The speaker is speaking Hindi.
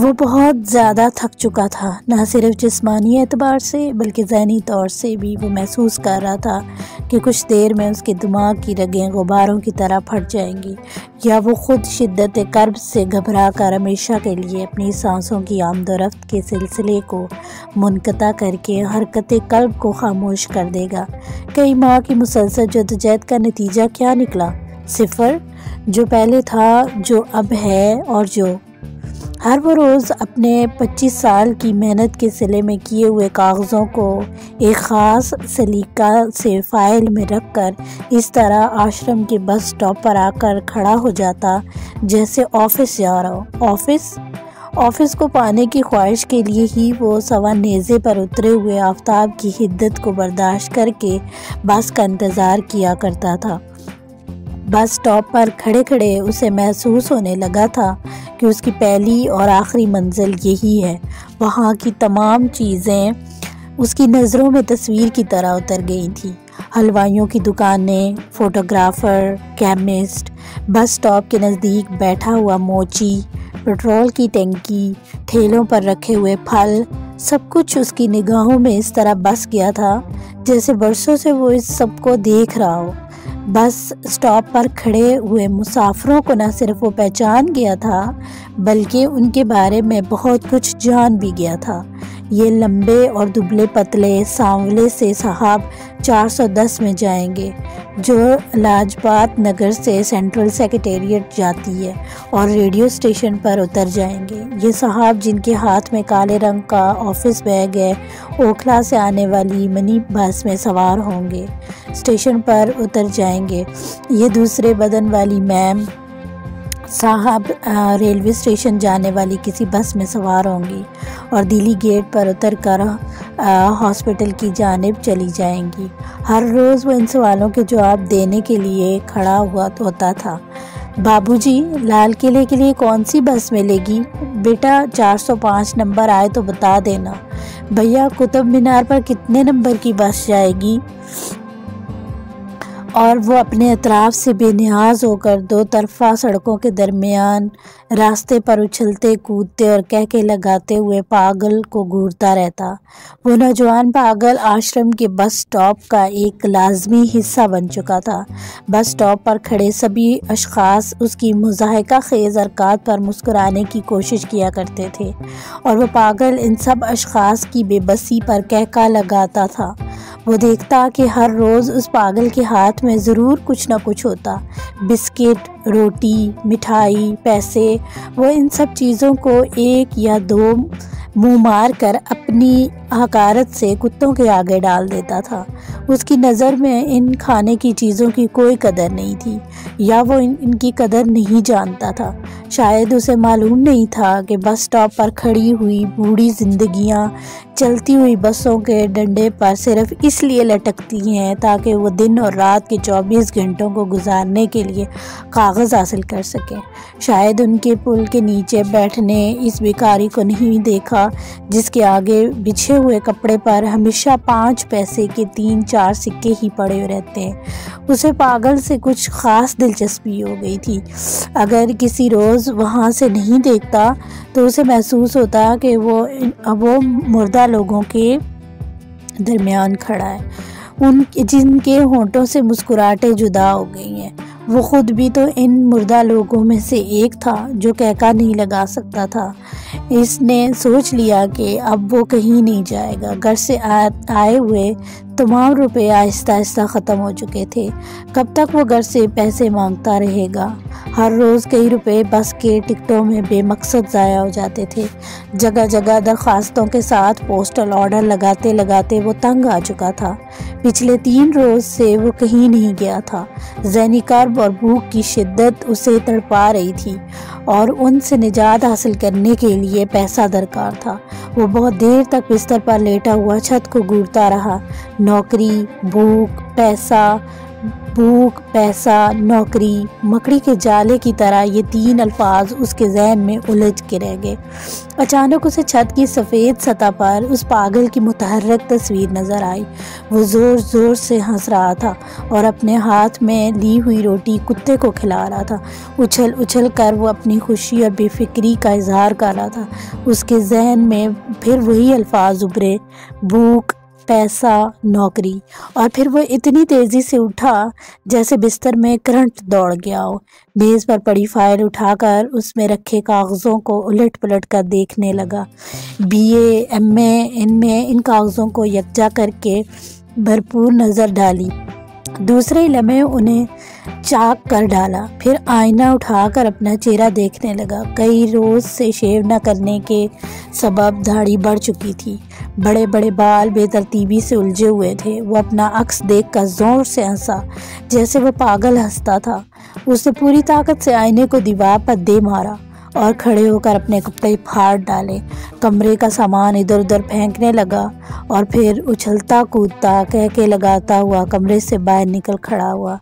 वो बहुत ज़्यादा थक चुका था, न सिर्फ़ जिस्मानी एतबार से, बल्कि जहनी तौर से भी वो महसूस कर रहा था कि कुछ देर में उसके दिमाग की रगें गुब्बारों की तरह फट जाएँगी, या वो ख़ुद शिद्दत कर्ब से घबरा कर हमेशा के लिए अपनी सांसों की आमदोरफ्त के सिलसिले को मुनकता करके हरकत कल्ब को खामोश कर देगा। कई माह की मुसलसल जदोजहद का नतीजा क्या निकला? सिफर, जो पहले था, जो अब है और जो हर वो रोज़ अपने 25 साल की मेहनत के सिले में किए हुए कागज़ों को एक ख़ास सलीका से फ़ाइल में रख कर इस तरह आश्रम के बस स्टॉप पर आकर खड़ा हो जाता, जैसे ऑफ़िस जा रहा हो। ऑफ़िस? ऑफ़िस को पाने की ख्वाहिश के लिए ही वो सवा नेज़े पर उतरे हुए आफ्ताब की हिद्दत को बर्दाश्त करके बस का इंतज़ार किया करता था। बस स्टॉप पर खड़े खड़े उसे महसूस होने लगा था कि उसकी पहली और आखिरी मंजिल यही है। वहाँ की तमाम चीज़ें उसकी नज़रों में तस्वीर की तरह उतर गई थी। हलवाइयों की दुकानें, फ़ोटोग्राफ़र, केमिस्ट, बस स्टॉप के नज़दीक बैठा हुआ मोची, पेट्रोल की टंकी ठेलों पर रखे हुए फल, सब कुछ उसकी निगाहों में इस तरह बस गया था जैसे बरसों से वो इस सबको देख रहा हो। बस स्टॉप पर खड़े हुए मुसाफरों को न सिर्फ़ वो पहचान गया था, बल्कि उनके बारे में बहुत कुछ जान भी गया था। ये लंबे और दुबले पतले सांवले से साहब 410 में जाएँगे, जो लाजपात नगर से सेंट्रल सेक्रेटेरिएट जाती है और रेडियो स्टेशन पर उतर जाएँगे। ये साहब जिनके हाथ में काले रंग का ऑफ़िस बैग है, ओखला से आने वाली मनी बस में सवार होंगे। स्टेशन पर उतर जाएँगे। ये दूसरे बदन वाली मैम, साहब रेलवे स्टेशन जाने वाली किसी बस में सवार होंगी और दिल्ली गेट पर उतर कर हॉस्पिटल की जानब चली जाएँगी। हर रोज़ वो इन सवालों के जवाब देने के लिए खड़ा हुआ होता था। बाबूजी, लाल किले के लिए कौन सी बस मिलेगी? बेटा 405 नंबर आए तो बता देना। भैया, कुतुब मीनार पर कितने नंबर की बस जाएगी? और वो अपने अतराफ़ से बेनियाज होकर दो तरफा सड़कों के दरमियान रास्ते पर उछलते, कूदते और कह के लगाते हुए पागल को घूरता रहता। वो नौजवान पागल आश्रम के बस स्टॉप का एक लाजमी हिस्सा बन चुका था। बस स्टॉप पर खड़े सभी अशखास उसकी मुजाहिका खेज़ अरकात पर मुस्कुराने की कोशिश किया करते थे और वह पागल इन सब अशखास की बेबसी पर कहका लगाता था। वो देखता कि हर रोज़ उस पागल के हाथ में ज़रूर कुछ ना कुछ होता। बिस्किट, रोटी, मिठाई, पैसे, वो इन सब चीज़ों को एक या दो मुँह मार कर अपनी हकारत से कुत्तों के आगे डाल देता था। उसकी नज़र में इन खाने की चीज़ों की कोई कदर नहीं थी, या वो इन, इनकी कदर नहीं जानता था। शायद उसे मालूम नहीं था कि बस स्टॉप पर खड़ी हुई बूढ़ी जिंदगियाँ, चलती हुई बसों के डंडे पर सिर्फ़ इसलिए लटकती हैं ताकि वो दिन और रात के 24 घंटों को गुजारने के लिए कागज़ हासिल कर सकें। शायद उनके पुल के नीचे बैठने इस भिखारी को नहीं देखा, जिसके आगे बिछे हुए कपड़े पर हमेशा पाँच पैसे के तीन चार सिक्के ही पड़े रहते हैं। उसे पागल से कुछ ख़ास दिलचस्पी हो गई थी। अगर किसी रोज़ वहाँ से नहीं देखता तो उसे महसूस होता कि वो वो मुर्दा लोगों के दरमियान खड़ा है। उन जिनके होंठों से मुस्कुराहटें जुदा हो गई हैं। वो ख़ुद भी तो इन मुर्दा लोगों में से एक था जो कहका नहीं लगा सकता था। इसने सोच लिया कि अब वो कहीं नहीं जाएगा। घर से आ, आए हुए तमाम रुपए आहिस्ता आहिस्ता ख़त्म हो चुके थे। कब तक वो घर से पैसे माँगता रहेगा? हर रोज़ कई रुपए बस के टिकटों में बेमकसद ज़ाया हो जाते थे। जगह जगह दरख्वास्तों के साथ पोस्टल ऑर्डर लगाते लगाते वो तंग आ चुका था। पिछले तीन रोज़ से वो कहीं नहीं गया था। जैनी कर्ब और भूख की शिद्दत उसे तड़पा रही थी और उनसे निजात हासिल करने के लिए पैसा दरकार था। वो बहुत देर तक बिस्तर पर लेटा हुआ छत को घूरता रहा। नौकरी भूख पैसा, भूख, पैसा, नौकरी, मकड़ी के जाले की तरह ये तीन अल्फाज उसके जहन में उलझ के रह गए। अचानक उसे छत की सफ़ेद सतह पर उस पागल की मुतहरक तस्वीर नज़र आई। वो ज़ोर ज़ोर से हंस रहा था और अपने हाथ में ली हुई रोटी कुत्ते को खिला रहा था। उछल उछल कर वो अपनी खुशी और बेफिक्री का इजहार कर रहा था। उसके जहन में फिर वही अल्फाज उभरे, भूख पैसा, नौकरी और फिर वो इतनी तेज़ी से उठा जैसे बिस्तर में करंट दौड़ गया हो। मेज़ पर पड़ी फ़ाइल उठाकर उसमें रखे कागज़ों को उलट पलट कर देखने लगा। बीए, एमए इनमें इन कागज़ों को यकजा करके भरपूर नज़र डाली। दूसरे लम्हे उन्हें चाक कर डाला। फिर आईना उठाकर अपना चेहरा देखने लगा। कई रोज़ से शेव न करने के सबब दाढ़ी बढ़ चुकी थी। बड़े बड़े बाल बेतरतीबी से उलझे हुए थे। वो अपना अक्स देख कर ज़ोर से हंसा, जैसे वो पागल हंसता था। उसने पूरी ताकत से आईने को दीवार पर दे मारा और खड़े होकर अपने कपड़े फाड़ डाले। कमरे का सामान इधर उधर फेंकने लगा और फिर उछलता कूदता कह के लगाता हुआ कमरे से बाहर निकल खड़ा हुआ।